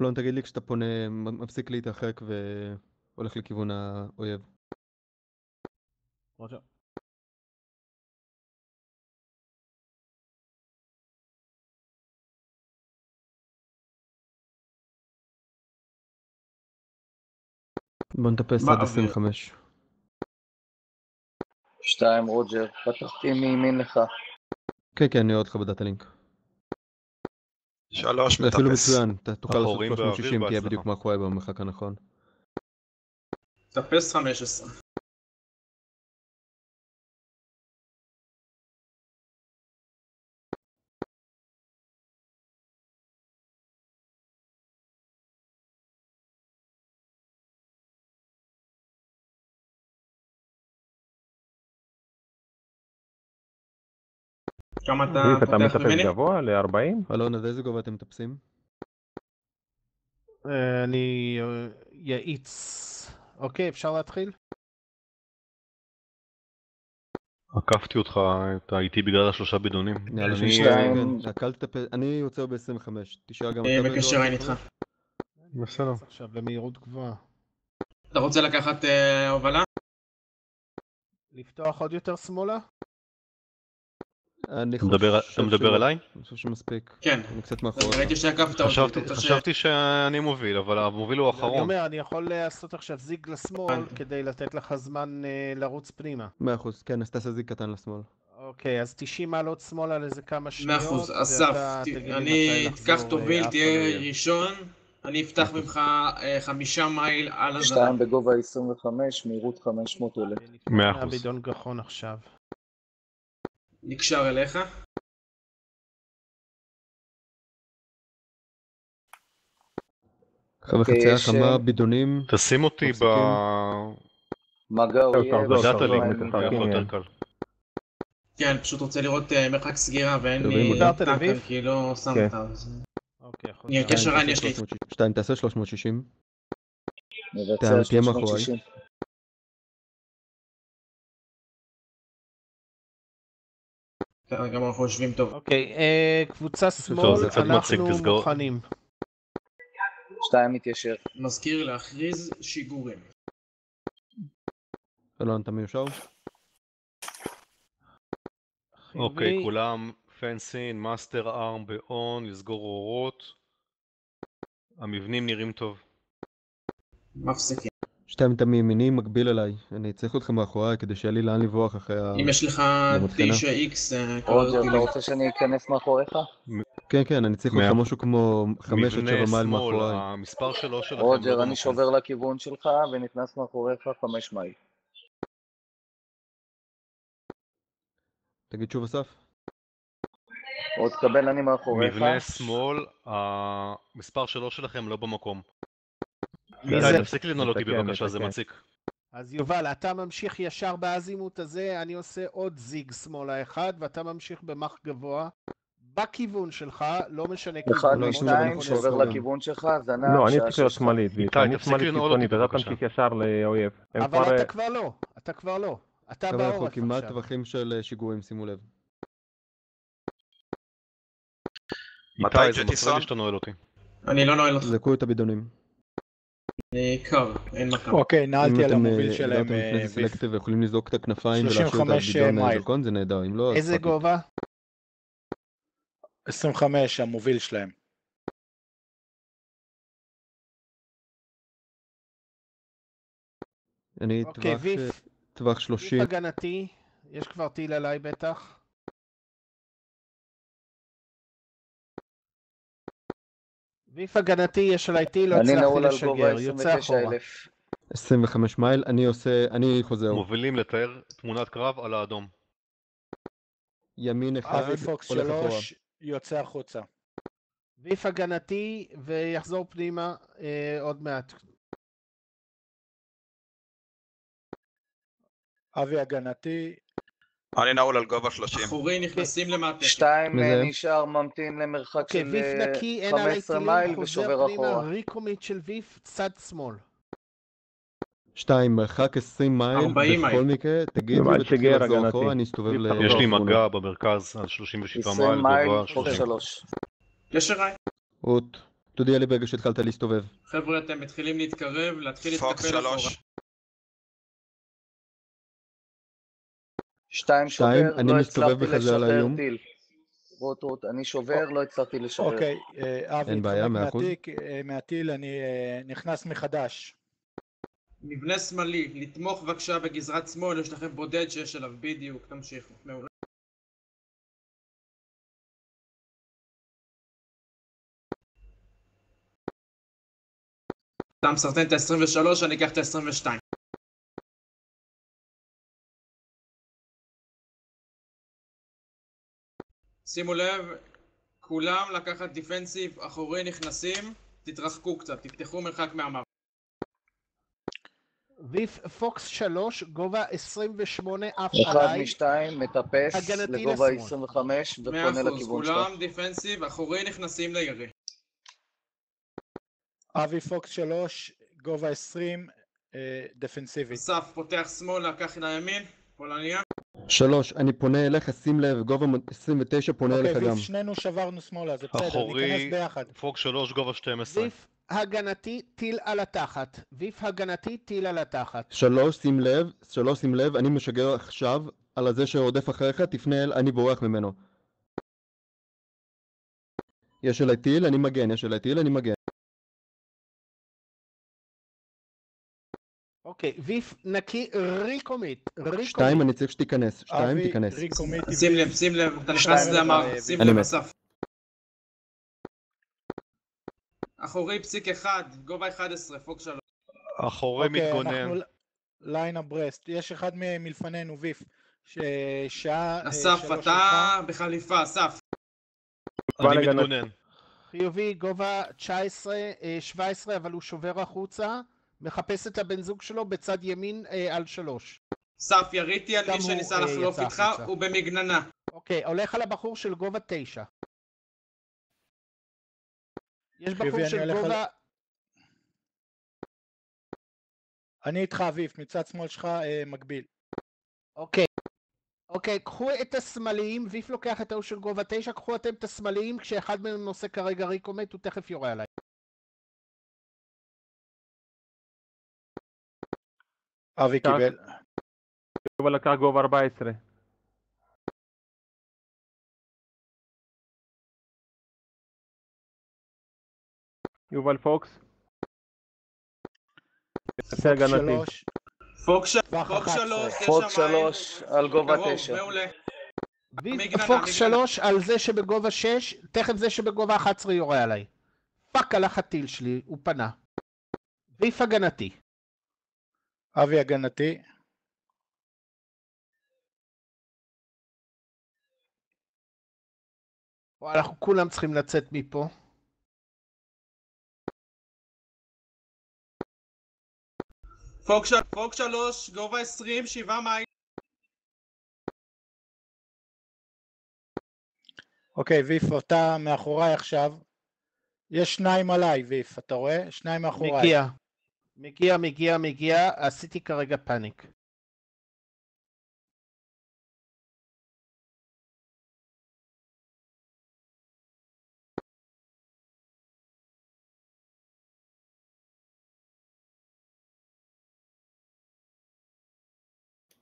אלון, תגיד לי כשאתה פונה, מפסיק להתרחק והולך לכיוון האויב. רוג'ר. בוא נטפס עד אוויר? 25. שתיים, רוג'ר. פתחתי מימין לך. כן, כן, אני אראה אותך בדאטה לינק. שלוש, זה אפילו מטפס. מצוין, אתה תוכל לעשות אחורים באוויר, 360, תהיה בהצלחה. בדיוק מאחורי במרחק הנכון. טפס 15. כמה אתה זיו, אתה פותח מטפס ממני? גבוה ל-40? אלון, עד איזה גובה אתם מטפסים? אה, אני אה, יאיץ. אוקיי, אפשר להתחיל? עקפתי אותך, אתה איתי בגלל השלושה בידונים. אני- יוצא ב-25, תישאר גם אה, אתה בקשר עין 25? איתך. בסדר. אז עכשיו במהירות גבוהה. אתה רוצה לקחת הובלה? לפתוח עוד יותר שמאלה? אני מדבר- אתה מדבר. אליי? אני חושב שמספיק. כן. אני קצת מאחוריך. ראיתי שעקפת אותי. חשבתי- שאני מוביל, אבל המוביל הוא אני האחרון. אומר, אני יכול לעשות עכשיו זיג לשמאל. כדי לתת לך זמן אה, לרוץ פנימה. מאה אחוז, כן, אז תעשה זיג קטן לשמאל. אוקיי, אז 90 מעלות שמאלה לזה כמה שניות. מאה אחוז. אסף, אני לחזור, תקח תוביל, אה, תהיה לא ראשון. אני אפתח ממך אה, חמישה מייל על הזמן. שתיים בגובה 25, מהירות 500 עולה. מאה אחוז. הבידון גחון עכשיו. נקשר אליך. אוקיי, חצייה כמה אה, בידונים. תשים אותי ב... מגע אויב. בדאטה לינק, ככה יותר יאללה. קל. כן, פשוט רוצה לראות אה, מרחק סגירה ואין לי? כי לא שם כן. אוקיי, יכול נהיה להיות. קשר עין יש לי. 360. שתיים, תעשה 360. מבצע תהיה- תהיה מאחוריי. גם אנחנו יושבים טוב. אוקיי, אה, קבוצה שמאל, אנחנו. מוכנים. שתיים מתיישר. מזכיר להכריז שיגורים. אלון, אתה מיושר? אוקיי. כולם fence in, master arm ב on, לסגור אורות. המבנים נראים טוב. מפסיקים. שתיים אתה מימיני מקביל אליי. אני צריך אותך מאחוריי כדי שיהיה לי לאן לברוח אחרי ה... אם יש לך במתקנה. 9x, אה, Roger. אתה רוצה שאני אכנס מאחוריך? כן, כן, אני צריך אותך. משהו כמו 5 עד 7 מבנה מייל מאחוריי. המספר שלו שלכם לא Roger, במקום. אני שובר לכיוון שלך ונכנס מאחוריך 5 מייל. תגיד שוב אסף. עוד תקבל אני מאחוריך. מבנה שמאל, המספר שלו שלכם לא במקום. די, זה? תפסיק לנעול אותי מתקן, בבקשה, זה מתקן. מציק. אז יובל, אתה ממשיך ישר באזימוט הזה, אני עושה עוד זיג שמאלה אחד, ואתה ממשיך במח גבוה, בכיוון שלך, לא משנה אחד לא, כיוון. משתיים, יכול שובר להיות. לכיוון שלך, זנב, לא, אני צריך להיות. שמאלית. אני שמאלית אותי, קיצונית, אתה. תמשיך ישר לאויב. אבל. אתה כבר לא, אתה כבר לא. אתה אנחנו בעורף כמעט עכשיו. טווחים של אה, שיגורים, שימו לב. מתי איתי, זה מפריע? לי שאתה נועל אותי. אני לא נועל אותך. זרקו את הבידונים. אני קר, אין מקום. אוקיי, אם נעלתי על אתם אה, המוביל שלהם, הגעתם לפני אה. סלקטיב ויכולים לזרוק את הכנפיים ולהשאיר את 35 הבידון אה. דרכון, זה נהדר, אם לא, אז איזה. גובה? 25, המוביל שלהם. אני אוקיי, טווח, ויף. אה, טווח ויף 30, הגנתי, יש כבר טיל עליי בטח. ויף הגנתי, יש עליי טיל, לא אני הצלחתי נעול על גובה לשגר, יוצא אחורה. 29,000. 25 מייל, אני עושה, אני חוזר. מובילים לתאר תמונת קרב על האדום. ימין אחד, אבי פוקס הולך אחורה. 3, יוצא החוצה. ויף הגנתי, ויחזור פנימה אה, עוד מעט. אבי הגנתי, אני נעול על גובה 30. אחורי נכנסים למעטפת. שתיים? אה, נשאר ממתין למרחק אוקיי, של ויף אה, נקי, אין עליי 15 טילים, מייל חוזר ושובר פנימה, אחורה. ריקומיט של ויף, צד שמאל. שתיים, מרחק 20 מייל, 40 בכל מייל. מקרה, תגידו מייל לחזור הגנתי. אחורה, אני אסתובב יש ל... יש לי מגע במרכז על 37 20 מייל, מייל, גובה חוק 30. 3. קשר עין. רות, תודיע לי ברגע שהתחלת להסתובב. חבר'ה, אתם מתחילים להתקרב, להתחיל להתקפל אחורה. שתיים שתיים, שובר, אני לא מסתובב האיום. טיל. רוט רוט, אני שובר, לא הצלחתי לשחרר. אוקיי, אה, אבי, אין בעיה, מאה אחוז. אה, מהטיל, אני אה, נכנס מחדש. מבנה שמאלי, לתמוך בבקשה בגזרת שמאל, יש לכם בודד שיש עליו, בדיוק, תמשיכו. מעולה. אתה מסרטן את ה-23, אני אקח את ה-22. שימו לב, כולם לקחת דיפנסיב אחורי נכנסים, תתרחקו קצת, תפתחו מרחק מהמוות. ויף פוקס 3, גובה 28, עף אחד עליי. משתיים, מטפס לגובה לשמאל. 25 מאה ופונה לכיוון שלך. כולם דיפנסיב, אחורי נכנסים לירי. אבי פוקס 3, גובה 20, אה, דפנסיבי. אסף פותח שמאלה, קח לימין, פולניה. שלוש, אני פונה אליך, שים לב, גובה 29 פונה אוקיי, אליך גם. ויף, שנינו שברנו שמאלה, זה בסדר, אחורי. ניכנס ביחד. פוקס 3, גובה 12. ויף הגנתי, טיל על התחת. ויף הגנתי, טיל על התחת. שלוש, שים לב, שלוש, שים לב, אני משגר עכשיו על הזה שרודף אחריך, תפנה אל, אני בורח ממנו. יש עליי טיל, אני מגן, יש עליי טיל, אני מגן. אוקיי, ויף נקי, ריקומית. שתיים, אני צריך שתיכנס. שתיים, תיכנס. שים לב, שים לב, אתה נכנס שתיים, למער, אה, שים לב. אסף. אחורי פסיק אחד, גובה 11, פוק 3. אחורי אוקיי, מתגונן. ליין אברסט. יש אחד מ- מלפנינו, ויף, ששעה אה, אסף, שלוש אתה. בחליפה, אסף. אני. מתגונן. חיובי, גובה 19, אה, 17, אבל הוא שובר החוצה. מחפש את הבן זוג שלו בצד ימין אה, על שלוש. אסף, יריתי על מי שניסה אה, לחלוף יצא איתך. הוא במגננה. אוקיי, הולך על הבחור של גובה 9. יש בחור של גובה... אני איתך, ויף, מצד שמאל שלך אה, מקביל. אוקיי. אוקיי, קחו את השמאליים, ויף לוקח את ההוא של גובה 9, קחו אתם את השמאליים, כשאחד מהם נושא כרגע ריקומט, הוא תכף יורה עליי. אבי. קיבל. יובל לקח גובה 14. יובל פוקס. הגנתי. שלוש, פוק ש- טווח פוק 11. 3, פוק שלוש על גובה קרוב, 9. מעולה. ויף מגננה, פוקס. 3 על זה שבגובה 6, תכף זה שבגובה 11 יורה עליי. פאק הלך הטיל שלי, הוא פנה. ויף הגנתי. אבי הגנתי. אנחנו כולם צריכים לצאת מפה. פוק של- פוק 3, גובה 20, 7 מייל. אוקיי, ויף, אתה מאחוריי עכשיו. יש שניים עליי, ויף, אתה רואה? שניים מאחוריי. מגיע. מגיע, מגיע, מגיע, עשיתי כרגע פאניק.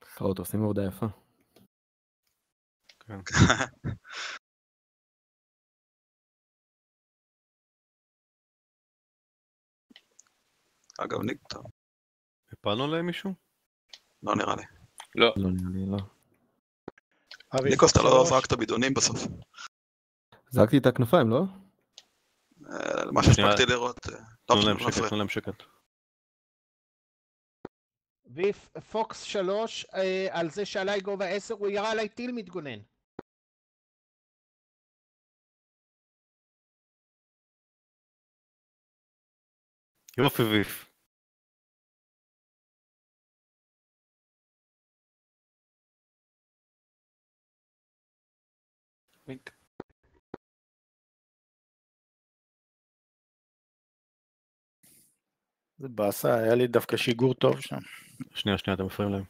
חרות, עושים עבודה יפה. אגב, ניק, טוב, הפלנו להם מישהו? לא נראה לי. לא נראה לי, לא. אבי, ניקוס, אתה לא שלוש. זרקת בידונים בסוף. זרקתי את הכנפיים, לא? אה, מה. שהספקתי לראות. אה, לא תנו משנה, להם לא שקט. תנו להם שקט. ויף פוקס 3 אה, על זה שעליי גובה 10, הוא ירה עליי טיל מתגונן. יופי ויף. זה באסה, היה לי דווקא שיגור טוב שם. שנייה, שנייה, אתם מפריעים להם.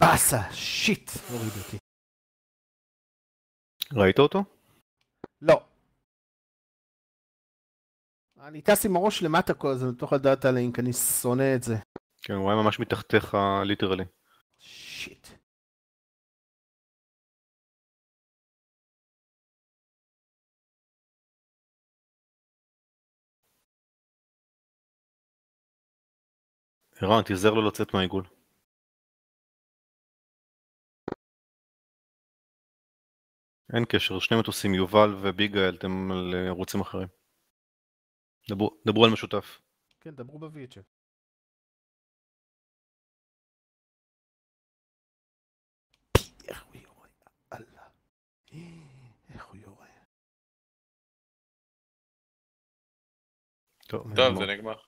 באסה, shit, הוריד אותי. ראית אותו? לא. אני טס עם הראש למטה כל הזמן, בתוך ה data link, אני שונא את זה. כן, הוא היה ממש מתחתיך literally. shit. ערן, תיזהר לא לצאת מהעיגול. אין קשר, שני מטוסים, יובל וביגאל, אתם על אה, ערוצים אחרים. דברו, דברו על משותף. כן, דברו בווידג'ט. איך הוא יורה? אללה. איך הוא יורה? טוב. זה נגמר.